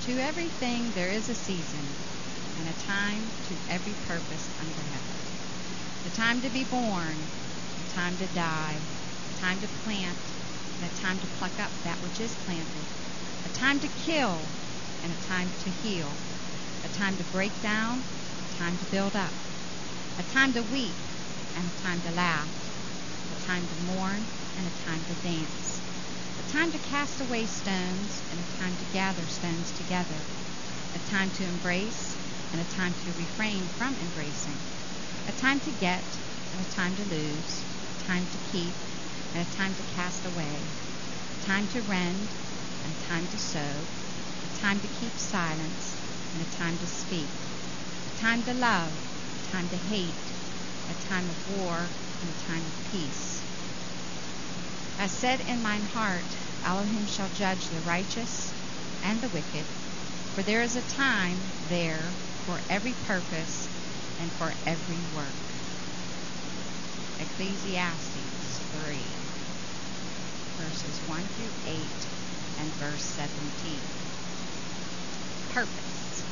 To everything there is a season, and a time to every purpose under heaven. The time to be born, the time to die, a time to plant, and a time to pluck up that which is planted, a time to kill, and a time to heal, a time to break down, a time to build up, a time to weep, and a time to laugh, a time to mourn, and a time to dance, a time to cast away stones, and a time to gather stones together, a time to embrace, and a time to refrain from embracing, a time to get, and a time to lose, a time to keep, and a time to cast away, a time to rend, and a time to sow, a time to keep silence, and a time to speak, a time to love, a time to hate, a time of war, and a time of peace. I said in mine heart, Elohim shall judge the righteous and the wicked, for there is a time there for every purpose and for every work. Ecclesiastes 3, verses 1 through 8 and verse 17. Purpose.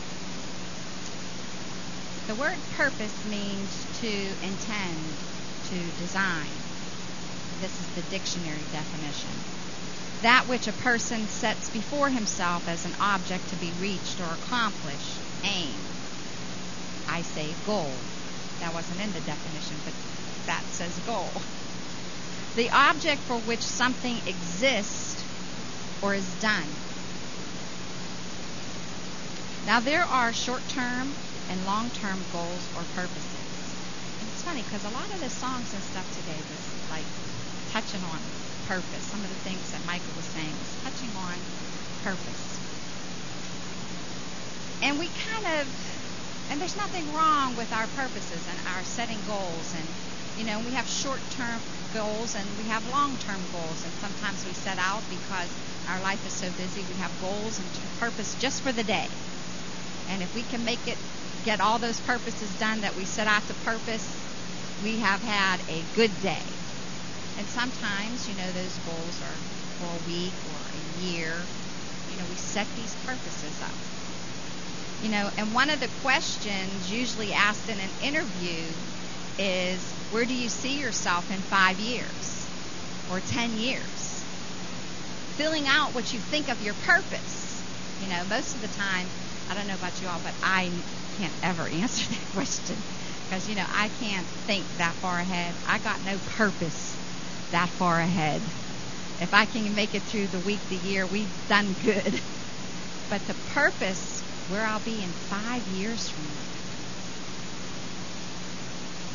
The word purpose means to intend, to design. This is the dictionary definition. That which a person sets before himself as an object to be reached or accomplished, aim. I say goal. That wasn't in the definition, but that says goal. The object for which something exists or is done. Now, there are short term and long term goals or purposes. And it's funny because a lot of the songs and stuff today was like touching on purpose. Some of the things that Michael was saying was touching on purpose. And we kind of, and there's nothing wrong with our purposes and our setting goals. And, you know, we have short term goals and we have long term goals. And sometimes we set out because our life is so busy, we have goals and purpose just for the day. And if we can make it, get all those purposes done that we set out to purpose, we have had a good day. And sometimes, you know, those goals are for a week or a year. You know, we set these purposes up. You know, and one of the questions usually asked in an interview is, where do you see yourself in five years or ten years? Filling out what you think of your purpose. You know, most of the time, I don't know about you all, but I can't ever answer that question because, you know, I can't think that far ahead. I got no purpose that far ahead. If I can make it through the week, the year, we've done good. But the purpose, where I'll be in five years from now.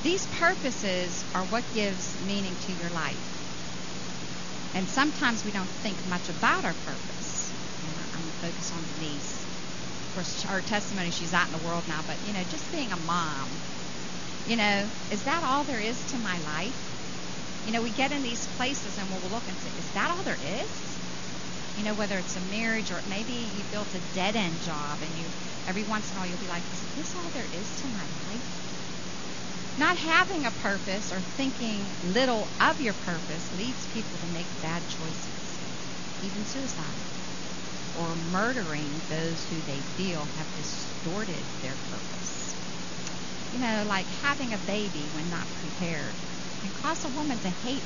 These purposes are what gives meaning to your life. And sometimes we don't think much about our purpose. I'm going to focus on Denise. Of course, her testimony, she's out in the world now, but, you know, just being a mom, you know, is that all there is to my life? You know, we get in these places and we'll look and say, is that all there is? You know, whether it's a marriage or maybe you built a dead end job and you, every once in a while, you'll be like, is this all there is to my life? Not having a purpose or thinking little of your purpose leads people to make bad choices, even suicide, or murdering those who they feel have distorted their purpose. You know, like having a baby when not prepared can cause a woman to hate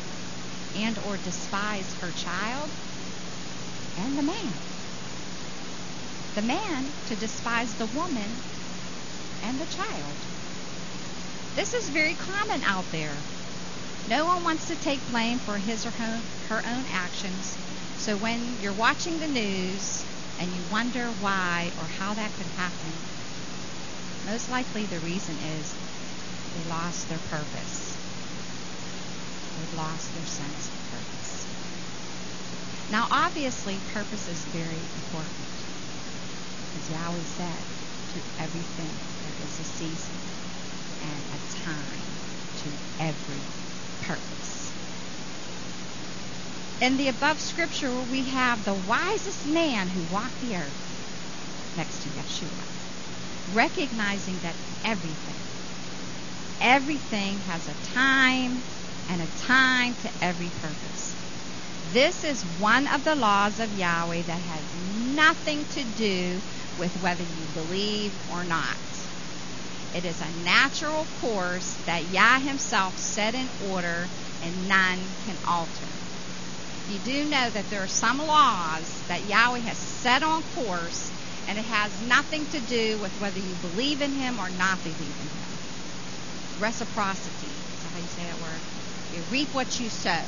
and or despise her child and the man. The man to despise the woman and the child. This is very common out there. No one wants to take blame for his or her, her own actions. So when you're watching the news and you wonder why or how that could happen, most likely the reason is they lost their purpose they've lost their sense of purpose. Now, obviously, purpose is very important. As Yahweh said, to everything there is a season and a time to every purpose. In the above scripture, we have the wisest man who walked the earth next to Yeshua, recognizing that everything, everything has a time and a time to every purpose. This is one of the laws of Yahweh that has nothing to do with whether you believe or not. It is a natural course that Yah himself set in order and none can alter. You do know that there are some laws that Yahweh has set on course and it has nothing to do with whether you believe in him or not believe in him. Reciprocity. Is that how you say that word? You reap what you sow.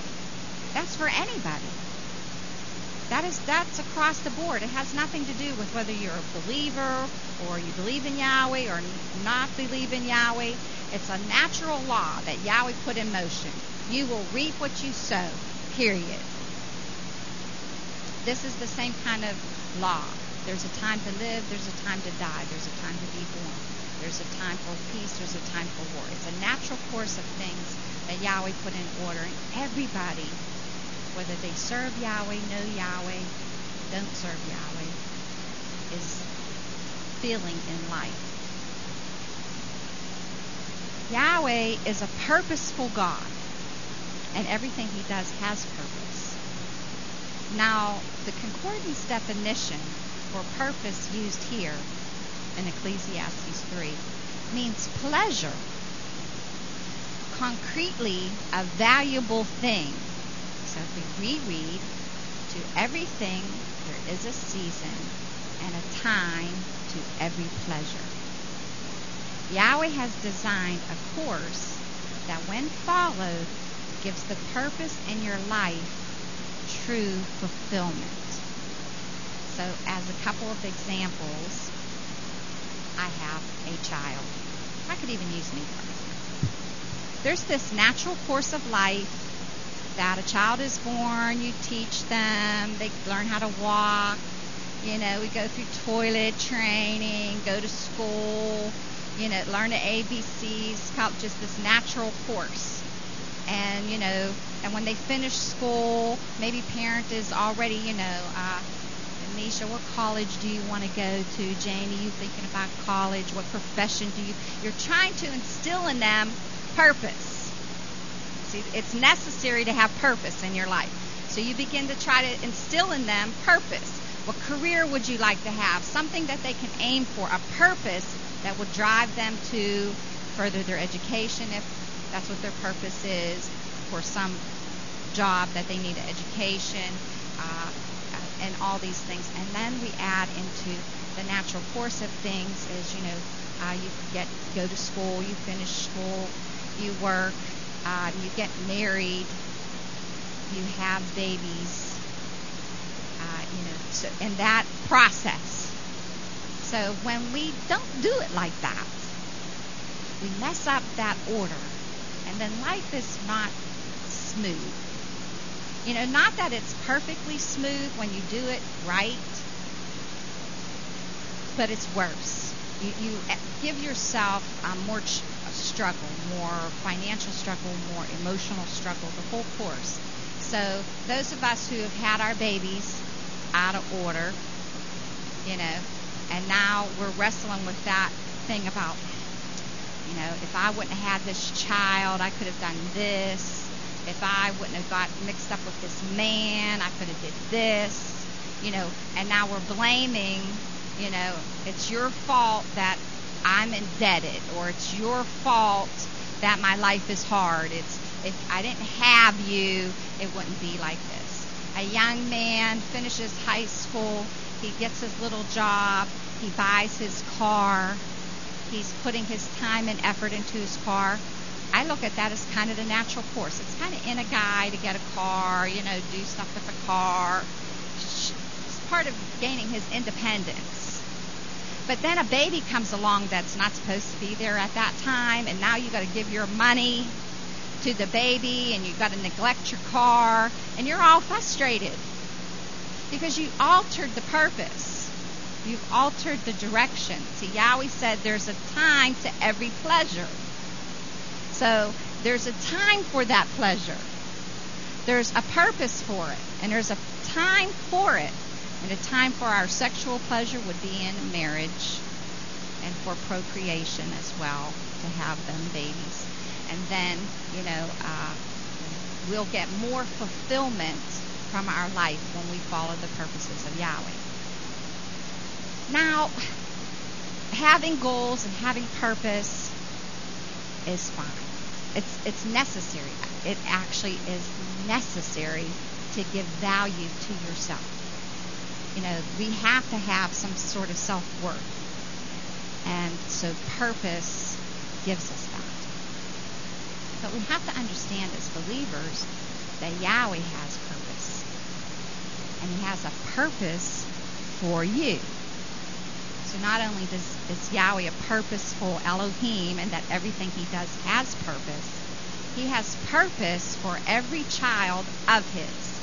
That's for anybody. That is that's across the board. It has nothing to do with whether you're a believer or you believe in Yahweh or not believe in Yahweh. It's a natural law that Yahweh put in motion. You will reap what you sow. Period. This is the same kind of law. There's a time to live, there's a time to die, there's a time to be. There's a time for peace, there's a time for war. It's a natural course of things that Yahweh put in order. And everybody whether they serve Yahweh, know Yahweh, don't serve Yahweh, is feeling in life. Yahweh is a purposeful God, and everything he does has purpose. Now, the concordance definition for purpose used here in Ecclesiastes 3 means pleasure, concretely a valuable thing so if we reread, to everything there is a season and a time to every pleasure. Yahweh has designed a course that, when followed, gives the purpose in your life true fulfillment. So, as a couple of examples, I have a child. I could even use me. There's this natural course of life that. A child is born, you teach them, they learn how to walk. You know, we go through toilet training, go to school, you know, learn the ABCs, just this natural course. And, you know, and when they finish school, maybe parent is already, you know, uh, Anisha, what college do you want to go to? Janie, you thinking about college? What profession do you? You're trying to instill in them purpose See, it's necessary to have purpose in your life. So you begin to try to instill in them purpose. What career would you like to have? Something that they can aim for, a purpose that will drive them to further their education if that's what their purpose is, for some job that they need an education, uh, and all these things. And then we add into the natural course of things is, you know, uh, you get go to school, you finish school, you work, um, you get married, you have babies, uh, you know, so in that process. So when we don't do it like that, we mess up that order, and then life is not smooth. You know, not that it's perfectly smooth when you do it right, but it's worse. You, you give yourself um, more ch- struggle, more financial struggle, more emotional struggle, the whole course. So those of us who have had our babies out of order, you know, and now we're wrestling with that thing about, you know, if I wouldn't have had this child, I could have done this. If I wouldn't have got mixed up with this man, I could have did this, you know, and now we're blaming, you know, it's your fault that I'm indebted or it's your fault that my life is hard. It's if I didn't have you, it wouldn't be like this. A young man finishes high school, he gets his little job, he buys his car, he's putting his time and effort into his car. I look at that as kind of the natural course. It's kind of in a guy to get a car, you know, do stuff with a car. It's part of gaining his independence. But then a baby comes along that's not supposed to be there at that time, and now you got to give your money to the baby, and you've got to neglect your car, and you're all frustrated because you altered the purpose. You've altered the direction. See, Yahweh said there's a time to every pleasure. So there's a time for that pleasure. There's a purpose for it, and there's a time for it. And a time for our sexual pleasure would be in marriage and for procreation as well, to have them babies. And then, you know, uh, we'll get more fulfillment from our life when we follow the purposes of Yahweh. Now, having goals and having purpose is fine. It's it's necessary. It actually is necessary to give value to yourself. You know, we have to have some sort of self worth. And so purpose gives us that. But we have to understand as believers that Yahweh has purpose. And He has a purpose for you. So not only does is Yahweh a purposeful Elohim and that everything he does has purpose, he has purpose for every child of his.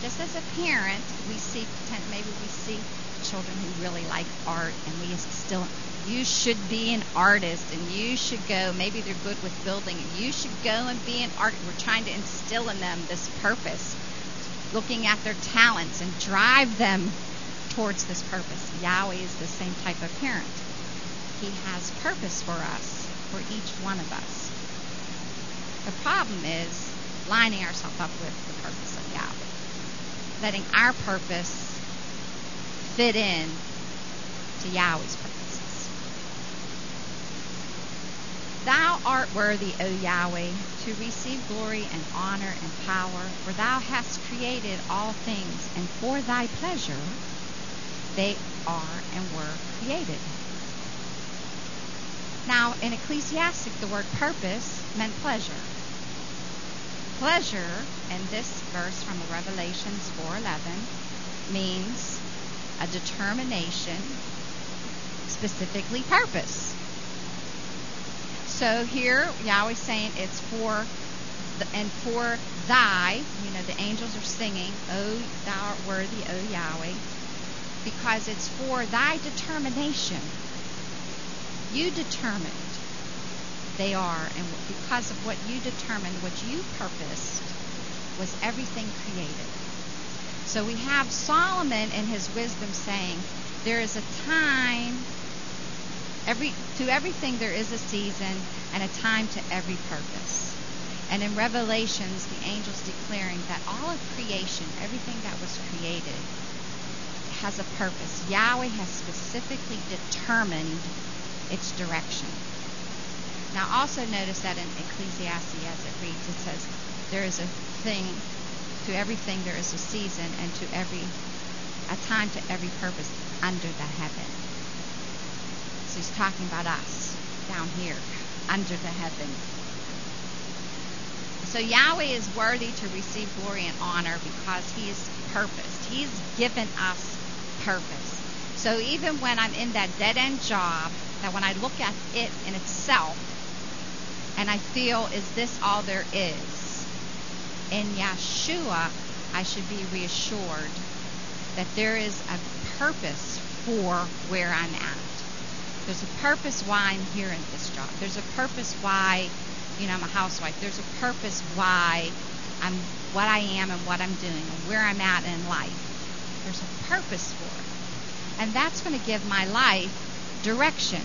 Just as a parent, we see maybe we see children who really like art and we still you should be an artist and you should go maybe they're good with building and you should go and be an art we're trying to instill in them this purpose looking at their talents and drive them towards this purpose. Yahweh is the same type of parent he has purpose for us for each one of us the problem is lining ourselves up with the purpose of yahweh letting our purpose fit in to Yahweh's purposes. Thou art worthy, O Yahweh, to receive glory and honor and power, for thou hast created all things, and for thy pleasure they are and were created. Now, in Ecclesiastic, the word purpose meant pleasure. Pleasure, in this verse from Revelations 4.11, means a determination, specifically purpose. So here Yahweh's saying it's for the, and for thy, you know, the angels are singing, O thou art worthy, O Yahweh, because it's for thy determination. You determined they are, and because of what you determined, what you purposed, was everything created. So we have Solomon in his wisdom saying, there is a time every to everything there is a season and a time to every purpose. And in Revelations, the angels declaring that all of creation, everything that was created, has a purpose. Yahweh has specifically determined its direction. Now also notice that in Ecclesiastes as it reads, it says, there is a thing to everything there is a season, and to every a time to every purpose under the heaven. So he's talking about us down here, under the heaven. So Yahweh is worthy to receive glory and honor because he is purposed. He's given us purpose. So even when I'm in that dead end job, that when I look at it in itself and I feel, is this all there is? in Yeshua, I should be reassured that there is a purpose for where I'm at. There's a purpose why I'm here in this job. There's a purpose why, you know, I'm a housewife. There's a purpose why I'm what I am and what I'm doing and where I'm at in life. There's a purpose for it. And that's going to give my life direction.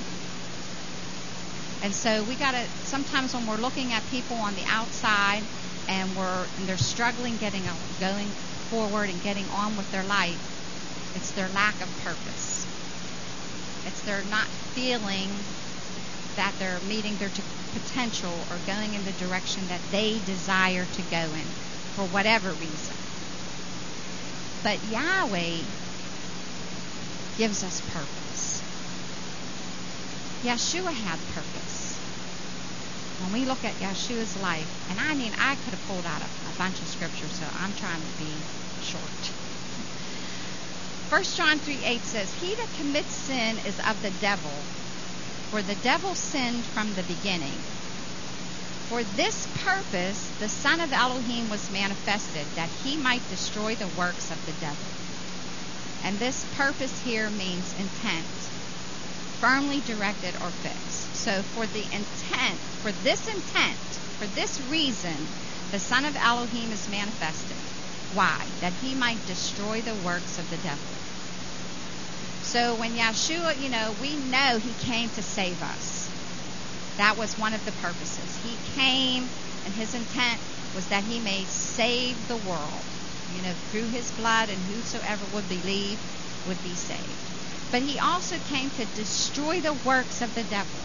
And so we got to, sometimes when we're looking at people on the outside, and were and they're struggling getting going forward and getting on with their life, it's their lack of purpose. It's their not feeling that they're meeting their t- potential or going in the direction that they desire to go in for whatever reason. But Yahweh gives us purpose. Yeshua had purpose when we look at Yeshua's life, and I mean, I could have pulled out a, a bunch of scriptures, so I'm trying to be short. 1 John 3 8 says, He that commits sin is of the devil, for the devil sinned from the beginning. For this purpose the Son of Elohim was manifested, that he might destroy the works of the devil. And this purpose here means intent, firmly directed or fixed. So for the intent, for this intent, for this reason, the Son of Elohim is manifested. Why? That he might destroy the works of the devil. So when Yeshua, you know, we know he came to save us. That was one of the purposes. He came, and his intent was that he may save the world. You know, through his blood, and whosoever would believe would be saved. But he also came to destroy the works of the devil.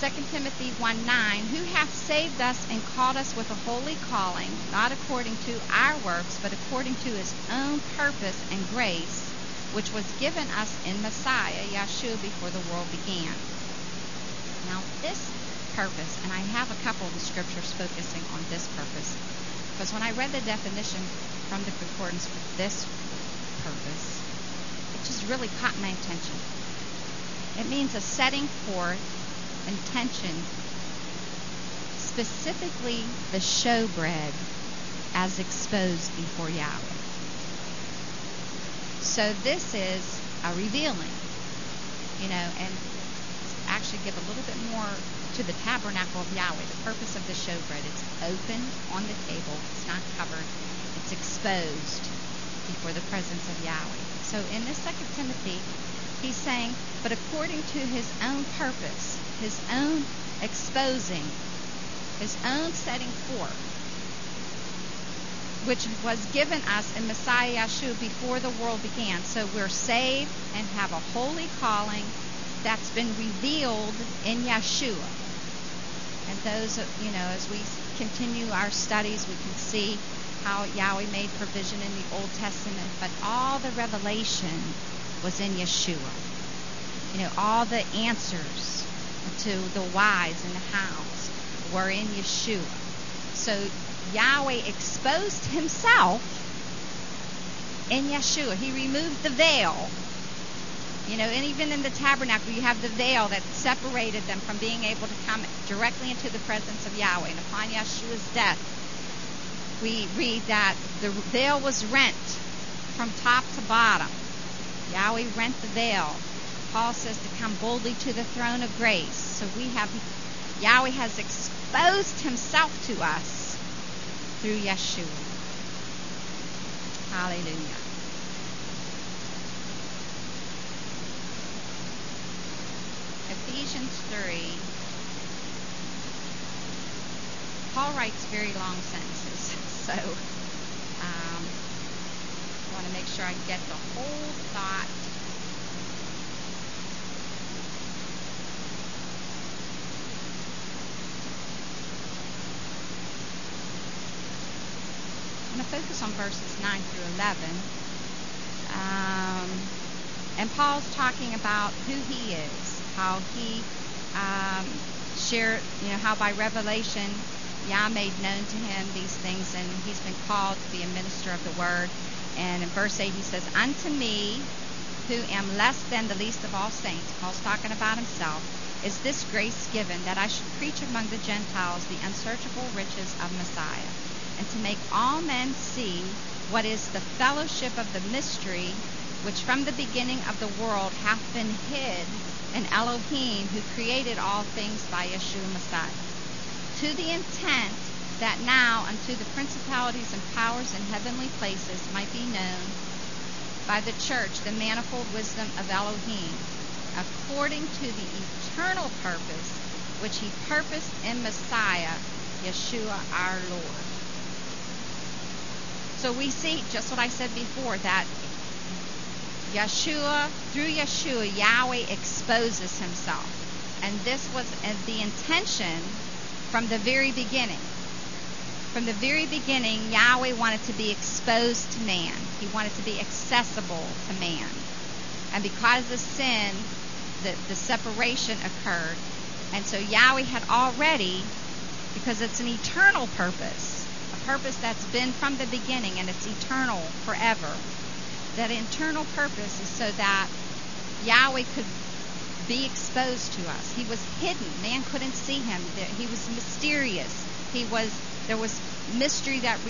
2 Timothy 1 9, who hath saved us and called us with a holy calling, not according to our works, but according to his own purpose and grace, which was given us in Messiah, Yeshua, before the world began. Now, this purpose, and I have a couple of the scriptures focusing on this purpose, because when I read the definition from the concordance for this purpose, just really caught my attention. It means a setting forth intention, specifically the showbread as exposed before Yahweh. So this is a revealing, you know, and actually give a little bit more to the tabernacle of Yahweh, the purpose of the showbread. It's open on the table, it's not covered, it's exposed before the presence of Yahweh. So in this second Timothy, he's saying, but according to his own purpose, his own exposing, his own setting forth, which was given us in Messiah Yeshua before the world began. So we're saved and have a holy calling that's been revealed in Yeshua. And those, you know, as we continue our studies, we can see how Yahweh made provision in the Old Testament, but all the revelation was in Yeshua. You know, all the answers to the whys and the hows were in Yeshua. So Yahweh exposed himself in Yeshua. He removed the veil you know, and even in the tabernacle, you have the veil that separated them from being able to come directly into the presence of Yahweh. And upon Yeshua's death, we read that the veil was rent from top to bottom. Yahweh rent the veil. Paul says to come boldly to the throne of grace. So we have, Yahweh has exposed himself to us through Yeshua. Hallelujah. Ephesians 3, Paul writes very long sentences, so um, I want to make sure I get the whole thought. I'm going to focus on verses 9 through 11. Um, and Paul's talking about who he is how he um, shared, you know, how by revelation Yah made known to him these things, and he's been called to be a minister of the word. And in verse 8, he says, Unto me, who am less than the least of all saints, Paul's talking about himself, is this grace given that I should preach among the Gentiles the unsearchable riches of Messiah, and to make all men see what is the fellowship of the mystery which from the beginning of the world hath been hid and Elohim who created all things by Yeshua Messiah, to the intent that now unto the principalities and powers in heavenly places might be known by the church the manifold wisdom of Elohim, according to the eternal purpose which he purposed in Messiah, Yeshua our Lord. So we see just what I said before that Yeshua, through Yeshua, Yahweh exposes himself. And this was the intention from the very beginning. From the very beginning, Yahweh wanted to be exposed to man. He wanted to be accessible to man. And because of sin, the, the separation occurred. And so Yahweh had already, because it's an eternal purpose, a purpose that's been from the beginning and it's eternal forever that internal purpose is so that Yahweh could be exposed to us. He was hidden. Man couldn't see him. He was mysterious. He was there was mystery that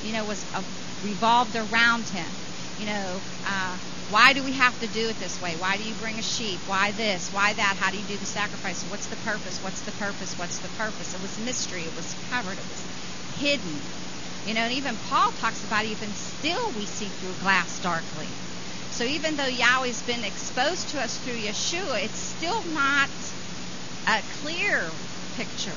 you know was uh, revolved around him. You know, uh, why do we have to do it this way? Why do you bring a sheep? Why this? Why that? How do you do the sacrifice? What's the purpose? What's the purpose? What's the purpose? It was mystery. It was covered. It was hidden. You know, and even Paul talks about even still we see through glass darkly. So even though Yahweh's been exposed to us through Yeshua, it's still not a clear picture.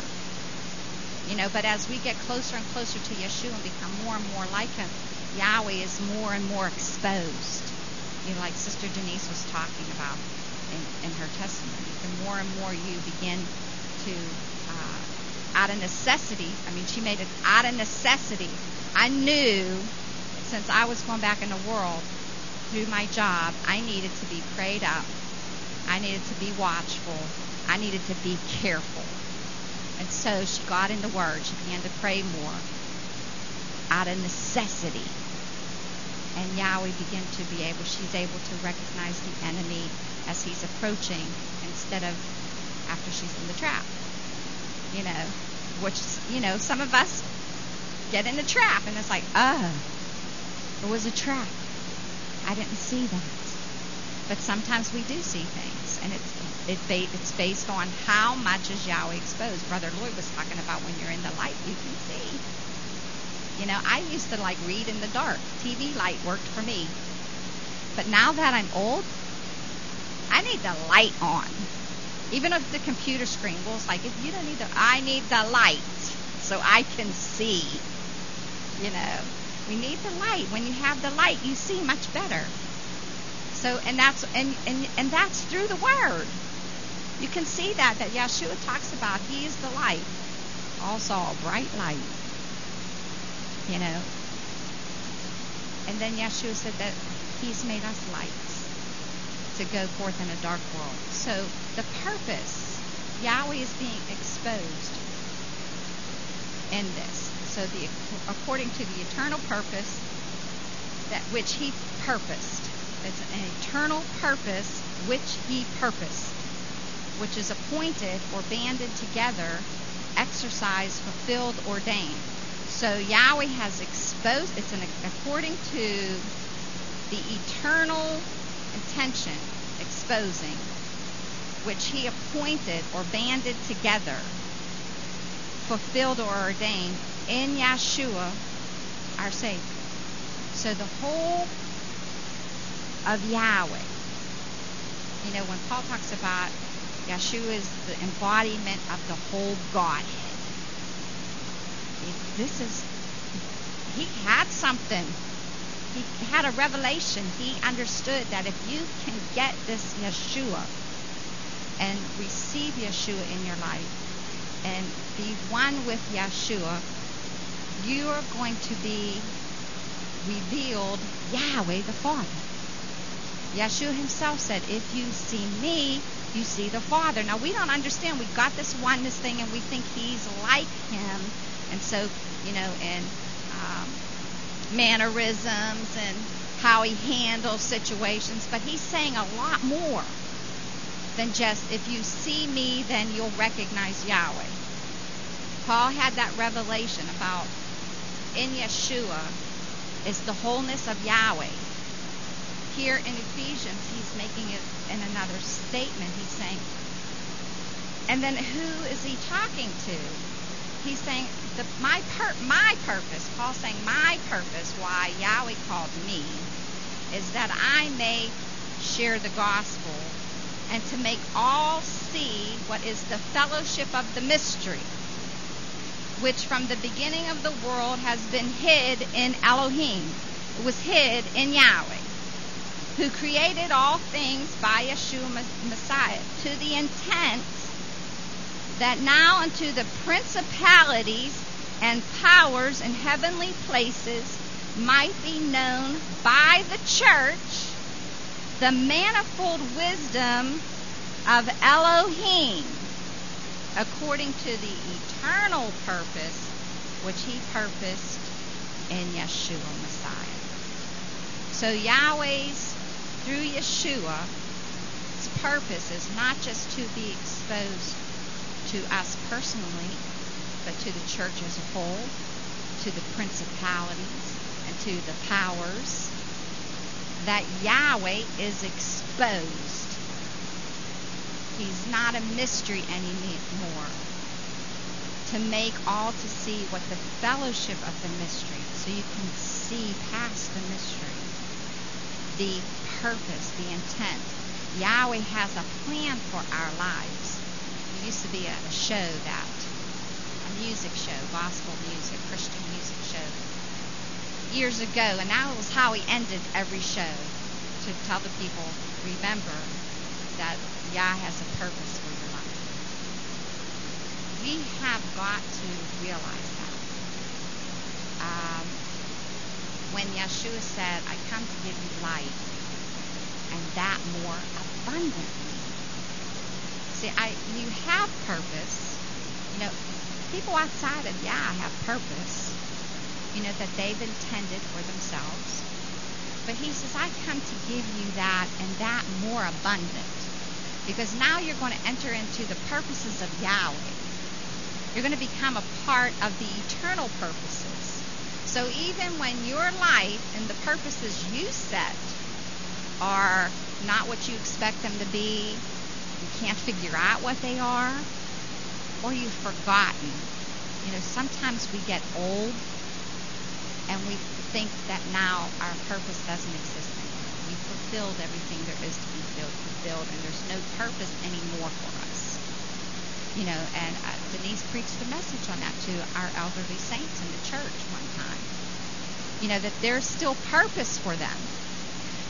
You know, but as we get closer and closer to Yeshua and become more and more like him, Yahweh is more and more exposed. you know, like Sister Denise was talking about in, in her testimony, the more and more you begin to, uh, out of necessity, I mean, she made it out of necessity. I knew since I was going back in the world through my job, I needed to be prayed up. I needed to be watchful. I needed to be careful. And so she got in the Word. She began to pray more out of necessity. And Yahweh began to be able, she's able to recognize the enemy as he's approaching instead of after she's in the trap. You know, which, you know, some of us get in the trap and it's like, oh, it was a trap. I didn't see that. But sometimes we do see things, and it's it ba- it's based on how much is Yahweh exposed. Brother Lloyd was talking about when you're in the light, you can see. You know, I used to like read in the dark. TV light worked for me. But now that I'm old, I need the light on. Even if the computer screen, it's like if you don't need the, I need the light so I can see. You know, we need the light. When you have the light, you see much better. So, and that's and and and that's through the Word. You can see that that Yeshua talks about. He is the light, also a bright light. You know. And then Yeshua said that He's made us lights to go forth in a dark world. So the purpose, Yahweh is being exposed in this. So the according to the eternal purpose that which he purposed. It's an eternal purpose which he purposed, which is appointed or banded together, exercised, fulfilled, ordained. So Yahweh has exposed it's an according to the eternal intention exposing which he appointed or banded together fulfilled or ordained in Yeshua, our Savior. So the whole of Yahweh, you know, when Paul talks about Yeshua is the embodiment of the whole Godhead. This is, he had something. He had a revelation. He understood that if you can get this Yeshua and receive Yeshua in your life and be one with Yeshua, you are going to be revealed Yahweh the Father. Yeshua himself said, If you see me, you see the Father. Now, we don't understand. We've got this oneness thing and we think he's like him. And so, you know, and um, mannerisms and how he handles situations. But he's saying a lot more than just, if you see me, then you'll recognize Yahweh. Paul had that revelation about in Yeshua is the wholeness of Yahweh. Here in Ephesians, he's making it in another statement. He's saying, and then who is he talking to? He's saying, the, my, pur- my purpose, Paul's saying, my purpose, why Yahweh called me, is that I may share the gospel and to make all see what is the fellowship of the mystery which from the beginning of the world has been hid in Elohim. Was hid in Yahweh, who created all things by Yeshua Messiah, to the intent that now unto the principalities and powers in heavenly places might be known by the church the manifold wisdom of Elohim according to the eternal purpose which he purposed in Yeshua Messiah. So Yahweh's, through Yeshua, his purpose is not just to be exposed to us personally, but to the church as a whole, to the principalities, and to the powers, that Yahweh is exposed He's not a mystery anymore. To make all to see what the fellowship of the mystery, so you can see past the mystery, the purpose, the intent. Yahweh has a plan for our lives. There used to be a, a show that, a music show, gospel music, Christian music show, years ago, and that was how he ended every show. to tell the people, remember that Yah has a purpose for your life. We have got to realize that. Um, when Yeshua said, I come to give you life, and that more abundantly. See, I you have purpose. You know, people outside of Yah have purpose. You know that they've intended for themselves. But he says, I come to give you that and that more abundant. Because now you're going to enter into the purposes of Yahweh. You're going to become a part of the eternal purposes. So even when your life and the purposes you set are not what you expect them to be, you can't figure out what they are, or you've forgotten. You know, sometimes we get old and we think that now our purpose doesn't exist anymore. We've fulfilled everything there is to be fulfilled, and there's no purpose anymore for us. You know, and uh, Denise preached a message on that to our elderly saints in the church one time. You know, that there's still purpose for them.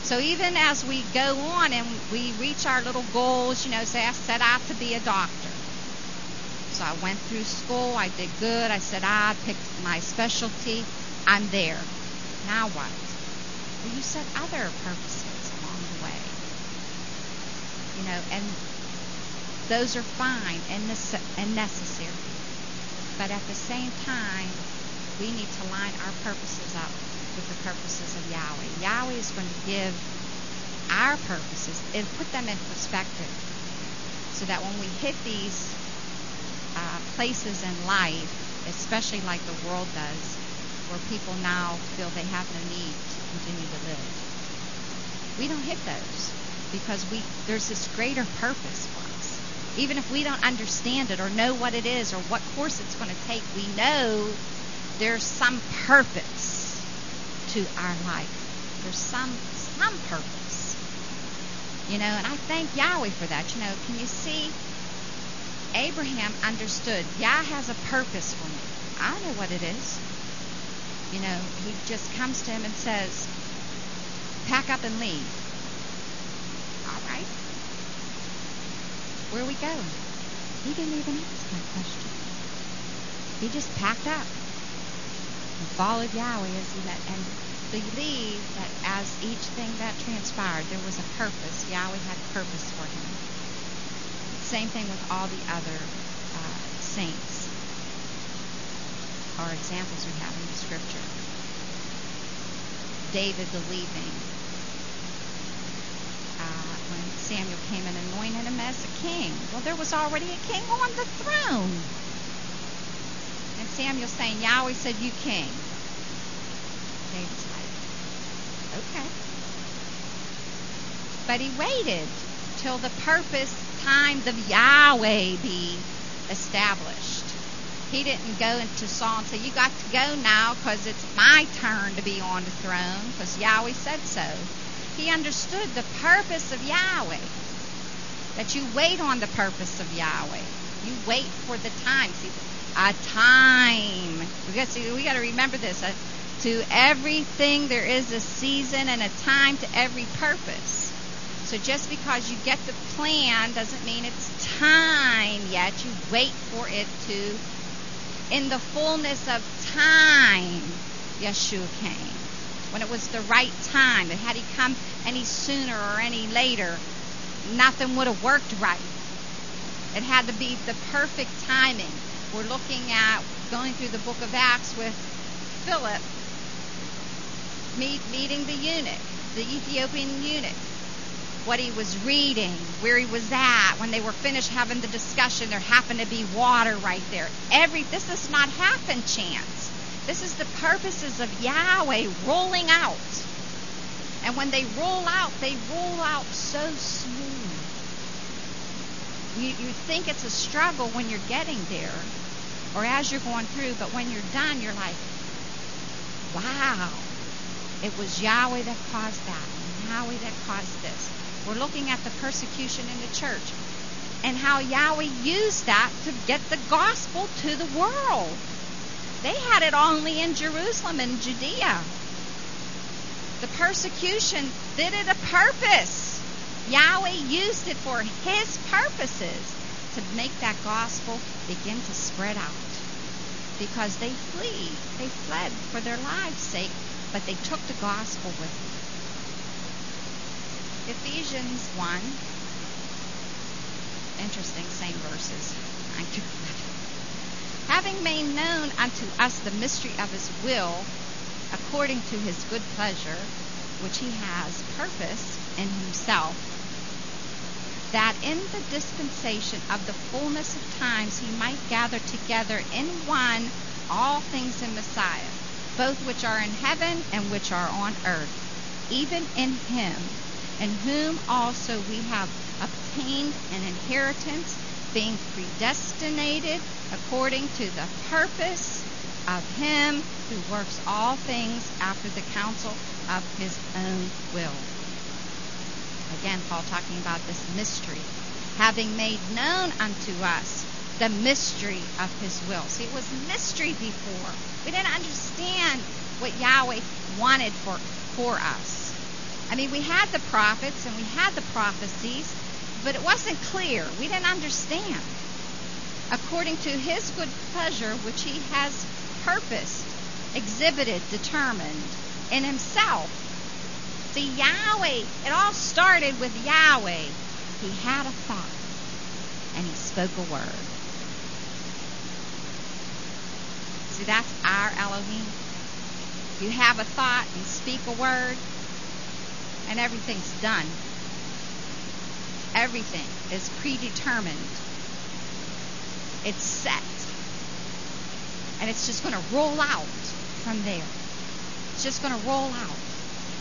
So even as we go on and we reach our little goals, you know, say I set out to be a doctor. So I went through school, I did good, I said I picked my specialty, I'm there. Now what? Well, you set other purposes. You know, and those are fine and, and necessary. But at the same time, we need to line our purposes up with the purposes of Yahweh. Yahweh is going to give our purposes and put them in perspective so that when we hit these uh, places in life, especially like the world does, where people now feel they have no need to continue to live. We don't hit those because we there's this greater purpose for us. Even if we don't understand it or know what it is or what course it's going to take, we know there's some purpose to our life. There's some some purpose. You know, and I thank Yahweh for that. You know, can you see Abraham understood Yah has a purpose for me. I know what it is. You know, he just comes to him and says, pack up and leave. All right. Where are we going? He didn't even ask that question. He just packed up and followed Yahweh as he let, and believed that as each thing that transpired, there was a purpose. Yahweh had a purpose for him. Same thing with all the other uh, saints are examples we have in the scripture. David believing uh, when Samuel came and anointed him as a king. Well, there was already a king on the throne. And Samuel saying, Yahweh said, You king. David's like, Okay. But he waited till the purpose times of Yahweh be established. He didn't go into Saul and say, You got to go now because it's my turn to be on the throne because Yahweh said so. He understood the purpose of Yahweh. That you wait on the purpose of Yahweh. You wait for the time. See, a time. We got to, we got to remember this. Uh, to everything there is a season and a time to every purpose. So just because you get the plan doesn't mean it's time yet. You wait for it to in the fullness of time, Yeshua came. When it was the right time. And had he come any sooner or any later, nothing would have worked right. It had to be the perfect timing. We're looking at going through the book of Acts with Philip meet, meeting the eunuch, the Ethiopian eunuch what he was reading, where he was at. When they were finished having the discussion, there happened to be water right there. Every this does not happen chance. This is the purposes of Yahweh rolling out. And when they roll out, they roll out so smooth. You, you think it's a struggle when you're getting there or as you're going through, but when you're done, you're like, wow, it was Yahweh that caused that, and Yahweh that caused this. We're looking at the persecution in the church and how Yahweh used that to get the gospel to the world. They had it only in Jerusalem and Judea. The persecution fitted a purpose. Yahweh used it for his purposes to make that gospel begin to spread out. Because they flee, they fled for their lives' sake, but they took the gospel with them. Ephesians 1. Interesting, same verses. Having made known unto us the mystery of his will, according to his good pleasure, which he has purposed in himself, that in the dispensation of the fullness of times he might gather together in one all things in Messiah, both which are in heaven and which are on earth, even in him, in whom also we have obtained an inheritance, being predestinated according to the purpose of him who works all things after the counsel of his own will. Again, Paul talking about this mystery. Having made known unto us the mystery of his will. See, it was mystery before. We didn't understand what Yahweh wanted for, for us. I mean, we had the prophets and we had the prophecies, but it wasn't clear. We didn't understand. According to his good pleasure, which he has purposed, exhibited, determined in himself. See, Yahweh, it all started with Yahweh. He had a thought and he spoke a word. See, that's our Elohim. You have a thought, and speak a word, and everything's done. Everything is predetermined. It's set. And it's just going to roll out from there. It's just going to roll out.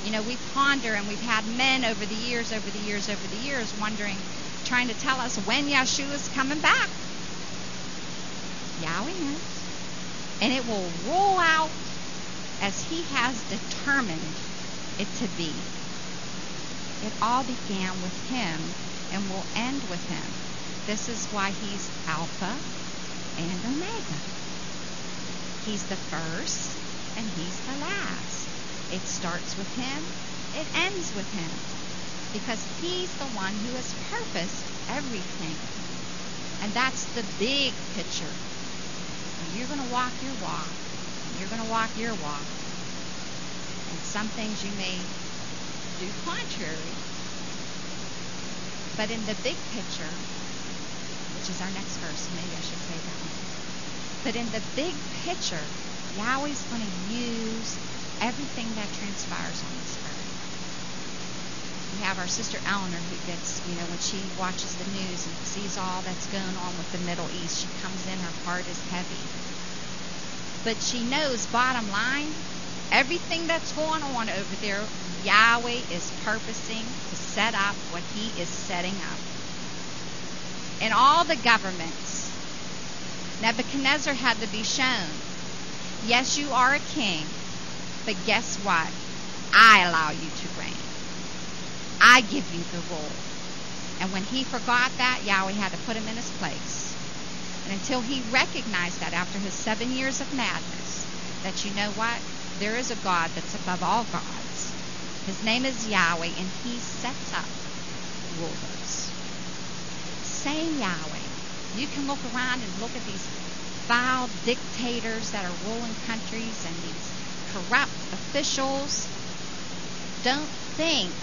You know, we ponder and we've had men over the years, over the years, over the years wondering, trying to tell us when Yeshua is coming back. Yahweh knows. And it will roll out as he has determined it to be. It all began with him and will end with him. This is why he's Alpha and Omega. He's the first and he's the last. It starts with him, it ends with him. Because he's the one who has purposed everything. And that's the big picture. You're going to walk your walk. You're going to walk your walk. And some things you may do contrary. But in the big picture, which is our next verse, maybe I should say that one. But in the big picture, Yahweh's going to use everything that transpires on this earth. We have our sister Eleanor who gets, you know, when she watches the news and sees all that's going on with the Middle East, she comes in, her heart is heavy. But she knows, bottom line, everything that's going on over there, Yahweh is purposing to set up what He is setting up. In all the governments, Nebuchadnezzar had to be shown. Yes, you are a king, but guess what? I allow you to reign. I give you the rule. And when he forgot that, Yahweh had to put him in his place. And until he recognized that after his seven years of madness, that you know what? There is a God that's above all gods. His name is Yahweh, and he sets up rulers. Same Yahweh you can look around and look at these vile dictators that are ruling countries and these corrupt officials. Don't think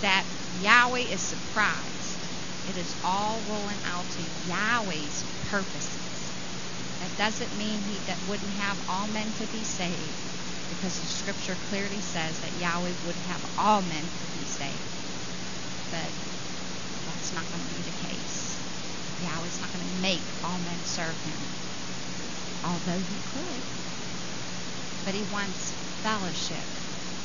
that Yahweh is surprised. It is all rolling out to Yahweh's purposes. That doesn't mean he that wouldn't have all men to be saved, because the scripture clearly says that Yahweh would have all men to be saved. But that's not going to be the case. Yahweh's not going to make all men serve him, although he could. But he wants fellowship.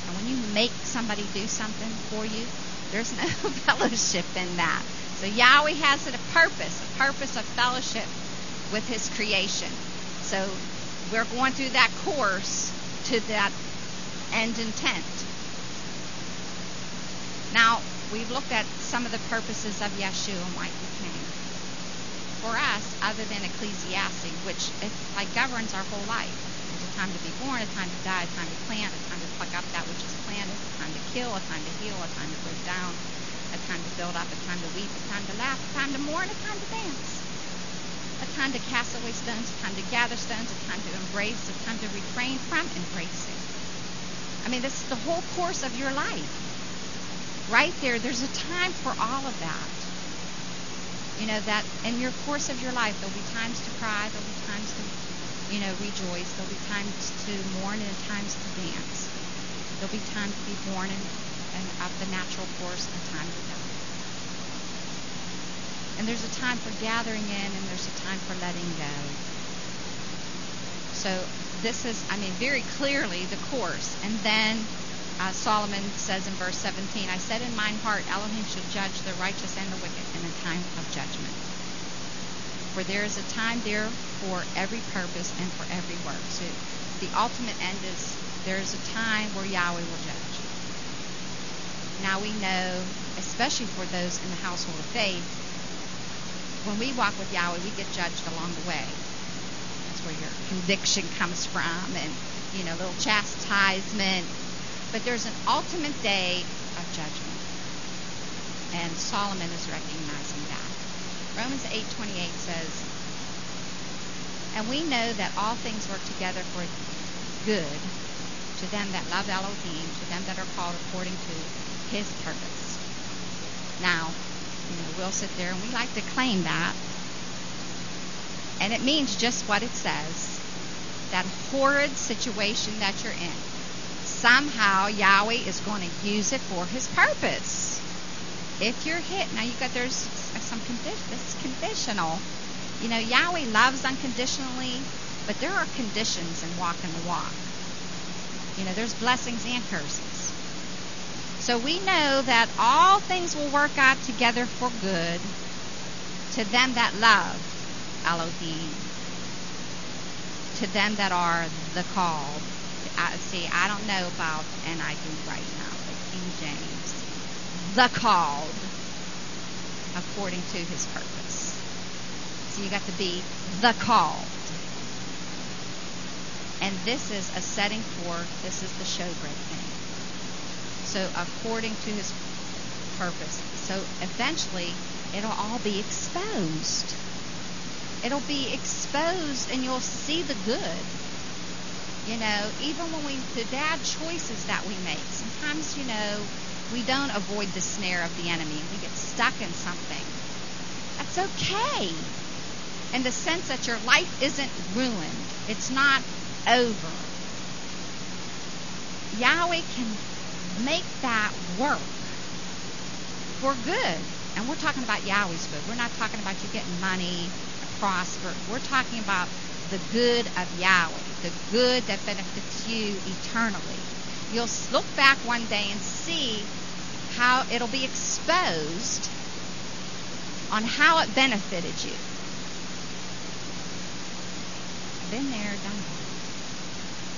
And when you make somebody do something for you, there's no fellowship in that. So Yahweh has a purpose, a purpose of fellowship with his creation. So we're going through that course to that end intent. Now, we've looked at some of the purposes of Yeshua and why he came for us other than Ecclesiastes, which is, like governs our whole life. There's a time to be born, a time to die, a time to plant, a time to pluck up that which is planted. A time to kill, a time to heal, a time to break down, a time to build up, a time to weep, a time to laugh, a time to mourn, a time to dance. Time to cast away stones, a time to gather stones, a time to embrace, a time to refrain from embracing. I mean, this is the whole course of your life. Right there, there's a time for all of that. You know, that in your course of your life, there'll be times to cry, there'll be times to, you know, rejoice, there'll be times to mourn and times to dance. There'll be times to be born and, and of the natural course and time to die. And there's a time for gathering in and there's a time for letting go. So this is, I mean, very clearly the course. And then uh, Solomon says in verse 17, I said in mine heart, Elohim should judge the righteous and the wicked in a time of judgment. For there is a time there for every purpose and for every work. So the ultimate end is there is a time where Yahweh will judge. Now we know, especially for those in the household of faith, when we walk with Yahweh, we get judged along the way. That's where your conviction comes from and, you know, little chastisement. But there's an ultimate day of judgment. And Solomon is recognizing that. Romans 8:28 says, "And we know that all things work together for good to them that love Elohim, to them that are called according to his purpose." Now, you know, we'll sit there and we like to claim that. And it means just what it says. That horrid situation that you're in. Somehow Yahweh is going to use it for his purpose. If you're hit, now you got there's some condition. This is conditional. You know, Yahweh loves unconditionally, but there are conditions in walking the walk. You know, there's blessings and curses. So we know that all things will work out together for good to them that love Elohim, to them that are the called. I, see, I don't know about NIV right now, but King James, the called, according to his purpose. So you got to be the called. And this is a setting for, this is the showbread so according to his purpose. So eventually it'll all be exposed. It'll be exposed and you'll see the good. You know, even when we, the bad choices that we make, sometimes, you know, we don't avoid the snare of the enemy. We get stuck in something. That's okay. In the sense that your life isn't ruined. It's not over. Yahweh can make that work for good. And we're talking about Yahweh's good. We're not talking about you getting money, prosper. We're talking about the good of Yahweh, the good that benefits you eternally. You'll look back one day and see how it'll be exposed on how it benefited you. Been there, done that.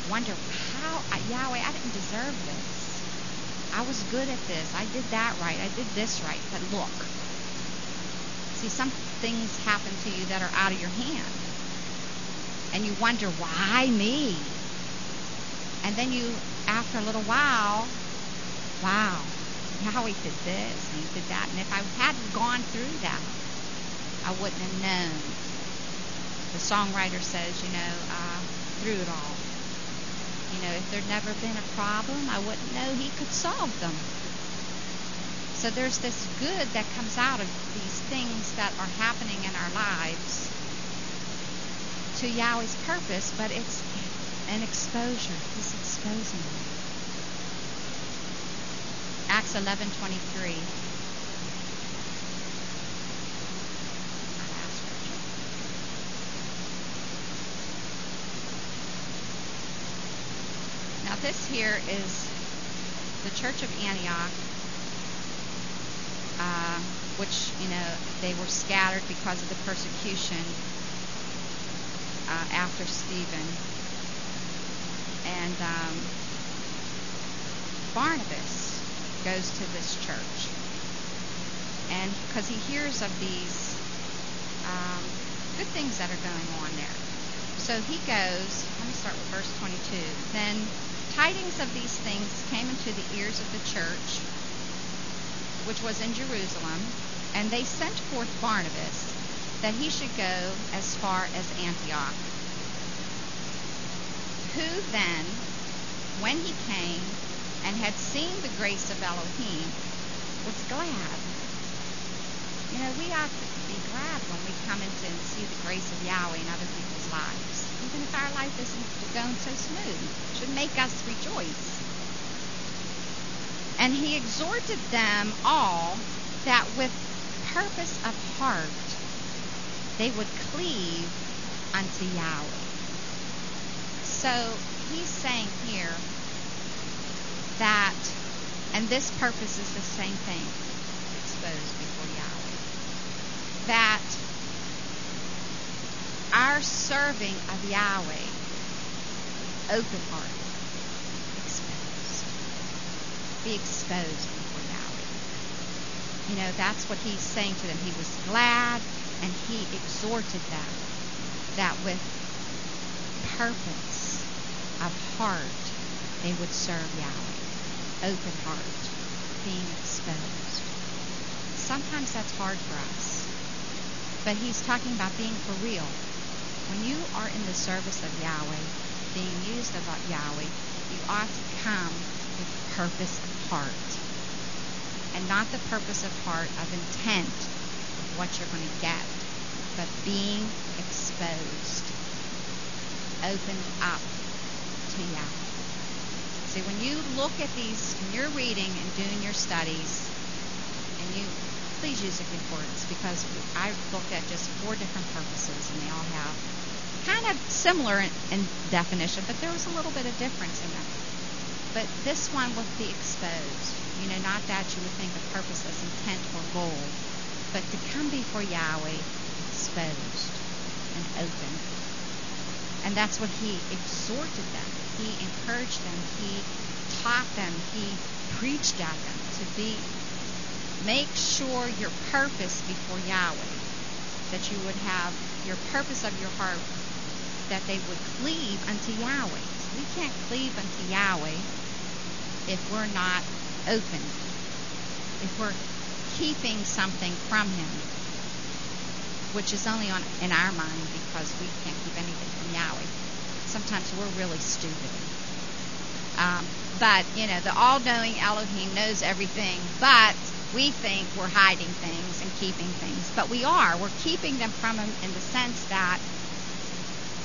Wonder how, Yahweh, I didn't deserve this. I was good at this. I did that right. I did this right. But look. See, some things happen to you that are out of your hand. And you wonder, why me? And then you, after a little while, wow, Yahweh did this and he did that. And if I hadn't gone through that, I wouldn't have known. The songwriter says, you know, uh, through it all, you know, if there'd never been a problem, I wouldn't know he could solve them. So there's this good that comes out of these things that are happening in our lives to Yahweh's purpose, but it's an exposure. He's exposing it. Acts 11:23. This here is the Church of Antioch, uh, which, you know, they were scattered because of the persecution uh, after Stephen. And um, Barnabas goes to this church. And because he hears of these um, good things that are going on there. So he goes, let me start with verse 22. Then tidings of these things came into the ears of the church, which was in Jerusalem, and they sent forth Barnabas that he should go as far as Antioch. Who then, when he came and had seen the grace of Elohim, was glad. You know, we ought to be glad when we come into and see the grace of Yahweh in other people's lives. Even if our life isn't going so smooth. It should make us rejoice. And he exhorted them all that with purpose of heart they would cleave unto Yahweh. So he's saying here that, and this purpose is the same thing, exposed before Yahweh, that our serving of Yahweh, open heart, exposed, be exposed before Yahweh. You know, that's what he's saying to them. He was glad and he exhorted them that with purpose of heart they would serve Yahweh. Open heart, being exposed. Sometimes that's hard for us. But he's talking about being for real. When you are in the service of Yahweh, being used of Yahweh, you ought to come with purpose of heart. And not the purpose of heart of intent of what you're going to get, but being exposed, opened up to Yahweh. See, when you look at these, when you're reading and doing your studies, and you please use a concordance because I looked at just four different purposes, and they all have kind of similar in, in definition, but there was a little bit of difference in them. But this one with the exposed. You know, not that you would think of purpose as intent or goal, but to come before Yahweh exposed and open. And that's what he exhorted them. He encouraged them. He taught them. He preached at them to be make sure your purpose before Yahweh, that you would have your purpose of your heart, that they would cleave unto Yahweh. We can't cleave unto Yahweh if we're not open, if we're keeping something from Him, which is only on in our mind because we can't keep anything from Yahweh. Sometimes we're really stupid. Um, but you know, the all-knowing Elohim knows everything, but we think we're hiding things and keeping things, but we are. We're keeping them from Him in the sense that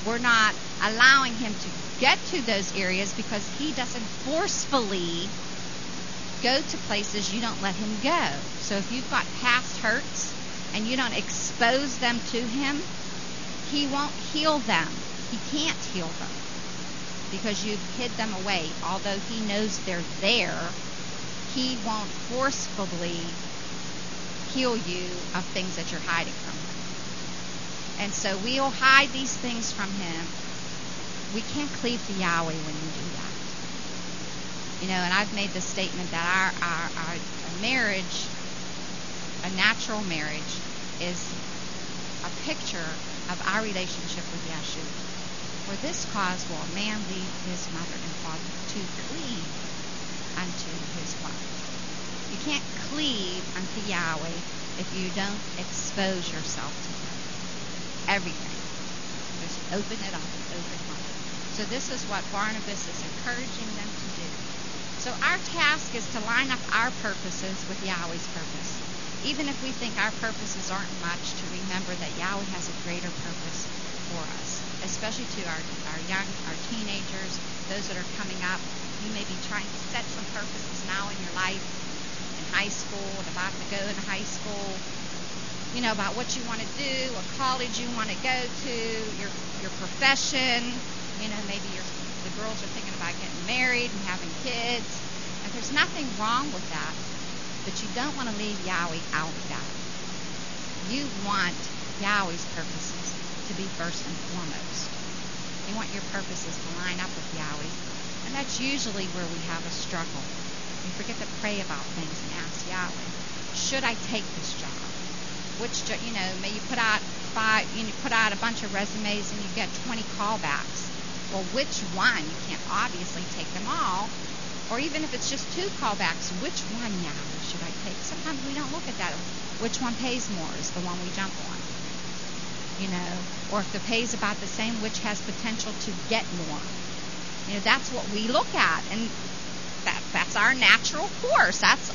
we're not allowing Him to get to those areas because He doesn't forcefully go to places you don't let him go. So if you've got past hurts and you don't expose them to him, he won't heal them. He can't heal them because you've hid them away. Although he knows they're there, he won't forcefully heal you of things that you're hiding from him. And so we'll hide these things from him. We can't cleave to Yahweh when you do that. You know, and I've made the statement that our, our, our marriage, a natural marriage, is a picture of our relationship with Yeshua. For this cause will a man leave his mother and father to cleave unto can't cleave unto Yahweh if you don't expose yourself to him. Everything. Just open it up open heart. So this is what Barnabas is encouraging them to do. So our task is to line up our purposes with Yahweh's purpose. Even if we think our purposes aren't much, to remember that Yahweh has a greater purpose for us, especially to our, our young, our teenagers, those that are coming up. You may be trying to set some purposes now in your life, high school, and about to go into high school, you know, about what you want to do, what college you want to go to, your your profession, you know, maybe your the girls are thinking about getting married and having kids. And there's nothing wrong with that. But you don't want to leave Yahweh out of that. You want Yahweh's purposes to be first and foremost. You want your purposes to line up with Yahweh. And that's usually where we have a struggle. We forget to pray about things and ask Yahweh, should I take this job? Which, you know, may you put out five, you put out a bunch of resumes and you get 20 callbacks well, which one? You can't obviously take them all Or even if it's just two callbacks, which one, Yahweh, should I take? Sometimes we don't look at that. Which one pays more is the one we jump on. You know, or if the pay is about the same, which has potential to get more. You know, that's what we look at, and that that's our natural course. That's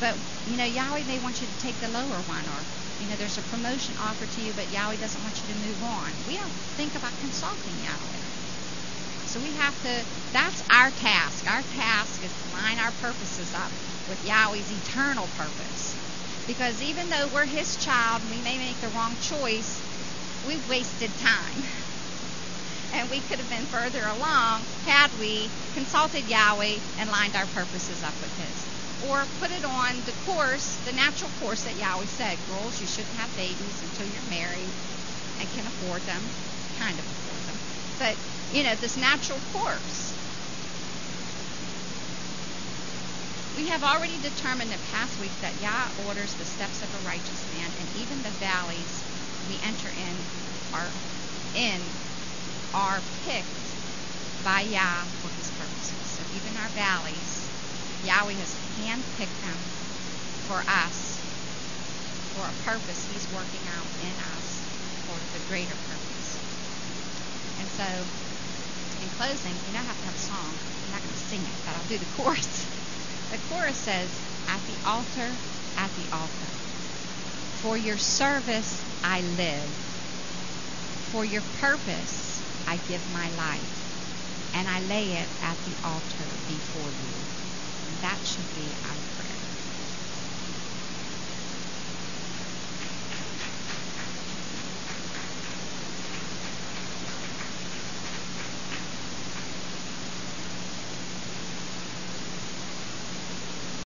but you know, Yahweh may want you to take the lower one, or you know, there's a promotion offered to you, but Yahweh doesn't want you to move on. We don't think about consulting Yahweh. So we have to, that's our task. Our task is to line our purposes up with Yahweh's eternal purpose. Because even though we're His child and we may make the wrong choice, we've wasted time. And we could have been further along had we consulted Yahweh and lined our purposes up with His. Or put it on the course, the natural course that Yahweh said. Girls, you shouldn't have babies until you're married and can afford them. Kind of afford them. But you know, this natural course. We have already determined in past weeks that Yah orders the steps of a righteous man, and even the valleys we enter in are in are picked by Yah for his purposes. So even our valleys, Yahweh has handpicked them for us for a purpose he's working out in us for the greater purpose. And so in closing, you know I have to have a song. I'm not going to sing it, but I'll do the chorus. The chorus says, At the altar, at the altar. For your service I live. For your purpose I give my life. And I lay it at the altar before you. And that should be our.